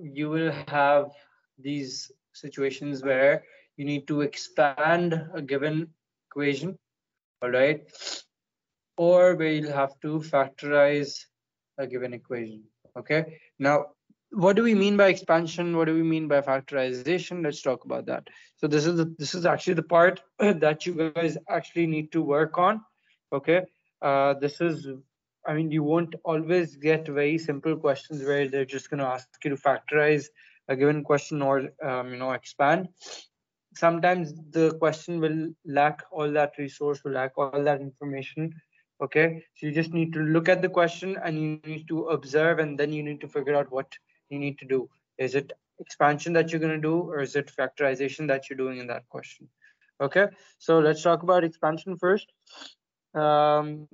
you will have these situations where you need to expand a given equation, all right? Or where you'll have to factorize a given equation, okay? Now, what do we mean by expansion? What do we mean by factorization? Let's talk about that. So this is the, this is actually the part that you guys actually need to work on, okay? Uh, this is, I mean, you won't always get very simple questions where they're just going to ask you to factorize a given question or, um, you know, expand sometimes the question will lack all that resource, will lack all that information. Okay, so you just need to look at the question and you need to observe and then you need to figure out what you need to do. Is it expansion that you're going to do or is it factorization that you're doing in that question? Okay, so let's talk about expansion first. Um,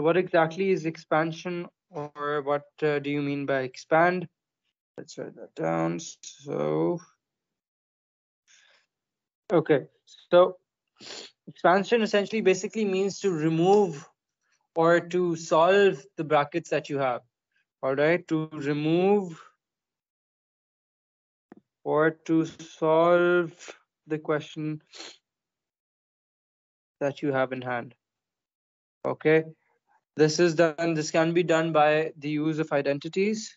so what exactly is expansion or what uh, do you mean by expand? Let's write that down. So Okay, so expansion essentially basically means to remove or to solve the brackets that you have. All right, to remove or to solve the question that you have in hand. Okay, this is done, this can be done by the use of identities.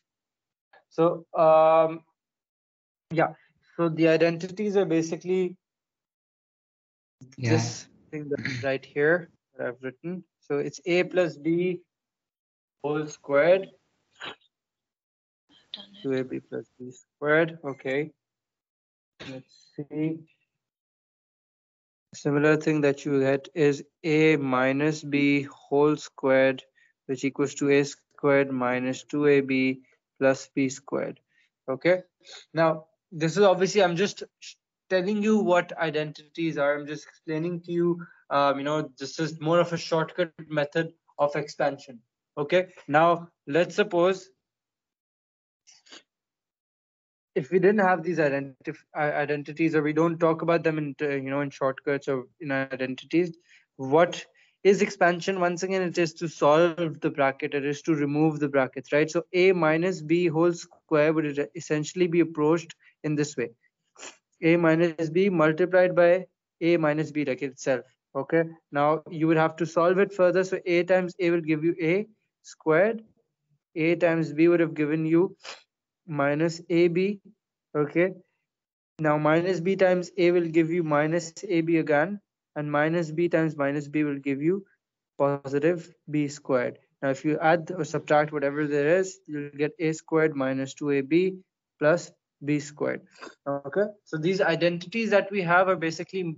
So, um, yeah, so the identities are basically yeah. this thing that's right here that I've written. So it's a plus b whole squared. 2ab plus b squared. Okay. Let's see. Similar thing that you get is a minus b whole squared, which equals to a squared minus 2ab plus b squared. Okay. Now, this is obviously, I'm just telling you what identities are. I'm just explaining to you, um, you know, this is more of a shortcut method of expansion. Okay, now let's suppose if we didn't have these identif uh, identities or we don't talk about them in, uh, you know, in shortcuts or in identities, what is expansion? Once again, it is to solve the bracket, it is to remove the brackets, right? So a minus b whole square would essentially be approached in this way. A minus b multiplied by a minus b like itself okay? Now you would have to solve it further. So a times a will give you a squared. A times b would have given you minus ab okay? Now minus b times a will give you minus ab again and minus b times minus b will give you positive b squared. Now if you add or subtract whatever there is you'll get a squared minus 2ab plus b squared okay? So these identities that we have are basically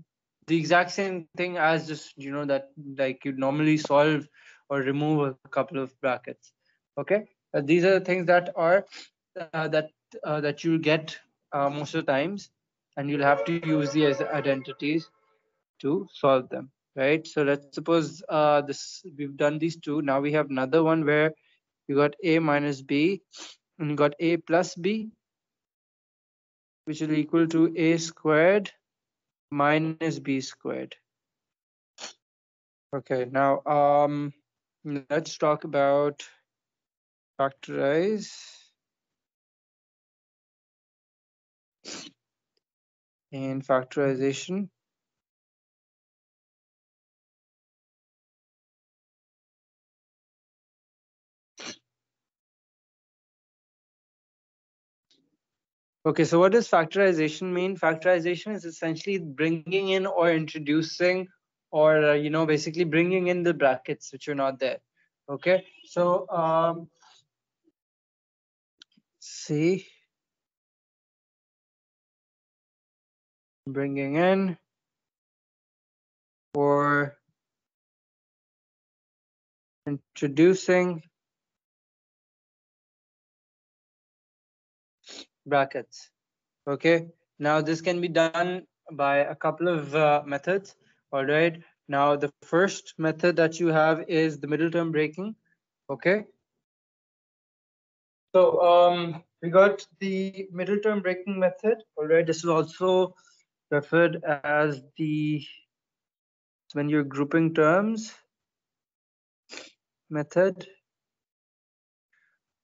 the exact same thing as just you know that like you normally solve or remove a couple of brackets okay? Uh, these are the things that are uh, that uh, that you'll get uh, most of the times and you'll have to use these identities to solve them right so let's suppose uh, this we've done these two now we have another one where you got a minus b and you got a plus b which is equal to a squared minus b squared. Okay, now um, let's talk about factorize. And factorization. Okay, so what does factorization mean? Factorization is essentially bringing in or introducing or, uh, you know, basically bringing in the brackets which are not there. Okay, so um, see, bringing in or introducing brackets. Okay, now this can be done by a couple of uh, methods. All right, now the first method that you have is the middle term breaking. Okay, so um, we got the middle term breaking method. All right, this is also referred as the when you're grouping terms method.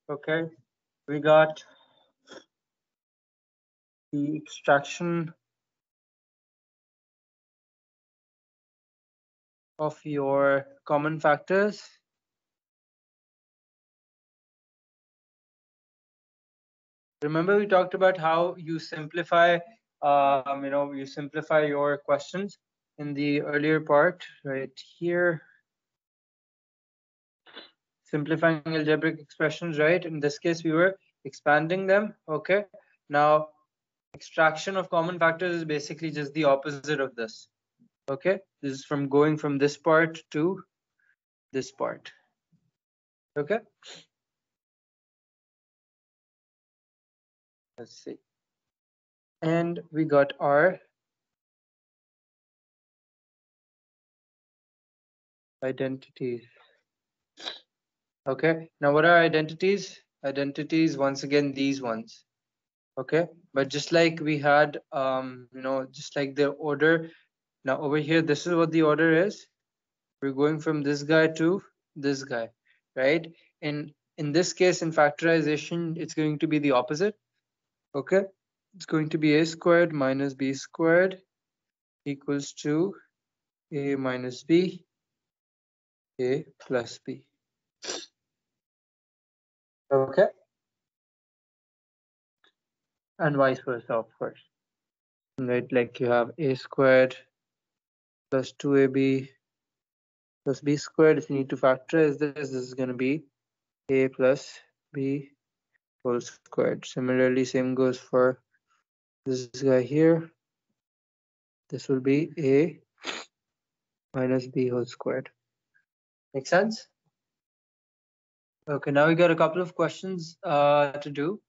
Okay, we got the extraction of your common factors. Remember we talked about how you simplify, um, you know, you simplify your questions in the earlier part right here. Simplifying algebraic expressions, right? In this case, we were expanding them, okay? Now, extraction of common factors is basically just the opposite of this okay this is from going from this part to this part okay let's see and we got our identities okay now what are identities identities once again these ones okay but just like we had um you know just like the order now over here, this is what the order is. We're going from this guy to this guy, right? And in this case, in factorization, it's going to be the opposite. Okay, it's going to be a squared minus b squared equals to a minus b, a plus b. Okay. And vice versa, of course. Right, like you have a squared plus 2ab plus b squared. If you need to factorize this, this is going to be a plus b whole squared. Similarly, same goes for this guy here. This will be a minus b whole squared. Make sense? Okay, now we got a couple of questions uh, to do.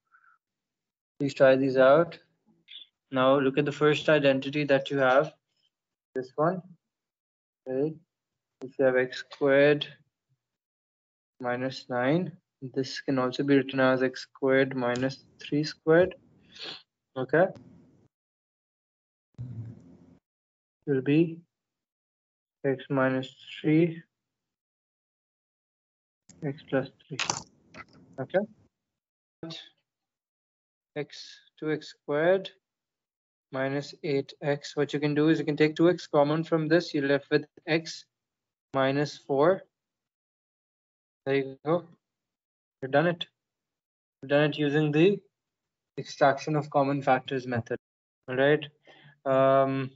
Please try these out. Now look at the first identity that you have this one right if you have x squared minus 9 this can also be written as x squared minus 3 squared okay will be x minus 3 x plus 3 okay x 2x squared minus 8x. What you can do is you can take 2x common from this. You're left with x minus 4. There you go. You've done it. You've done it using the extraction of common factors method. All right. Um,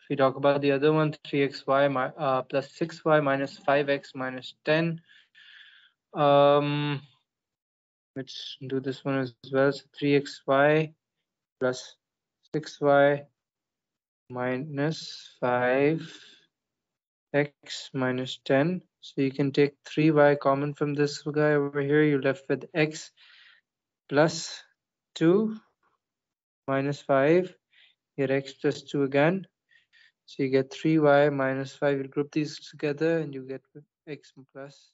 if we talk about the other one, 3xy uh, plus 6y minus 5x minus 10. Um, let's do this one as well. So 3xy plus 6y minus 5x minus 10. So you can take 3y common from this guy over here. You're left with x plus 2 minus 5. here x plus 2 again. So you get 3y minus 5. You group these together and you get x plus